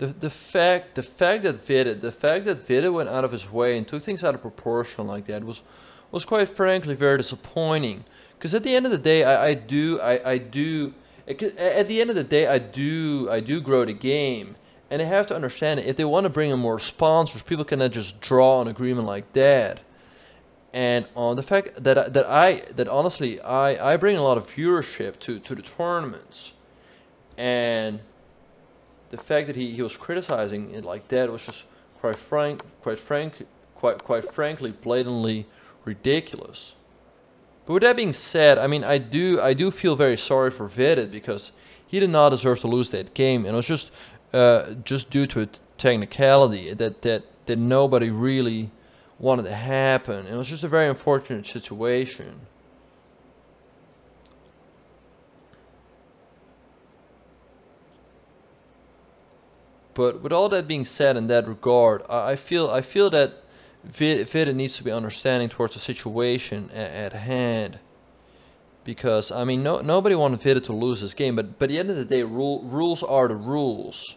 the the fact the fact that Vidit the fact that Vidit went out of his way and took things out of proportion like that was was quite frankly very disappointing. Because at the end of the day, I, I do I, I do at the end of the day I do I do grow the game, and they have to understand it. If they want to bring in more sponsors, people cannot just draw an agreement like that. And on the fact that that I that honestly I I bring a lot of viewership to to the tournaments, and the fact that he, he was criticizing it like that was just quite frank, quite frank, quite quite frankly, blatantly ridiculous. But with that being said, I mean, I do I do feel very sorry for Vidit because he did not deserve to lose that game, and it was just uh, just due to a technicality that that that nobody really wanted to happen. It was just a very unfortunate situation. But with all that being said in that regard, I, feel I feel that Vidit needs to be understanding towards the situation at, hand. Because I mean, no nobody wanted Vidit to lose this game, but but at the end of the day, rule, rules are the rules.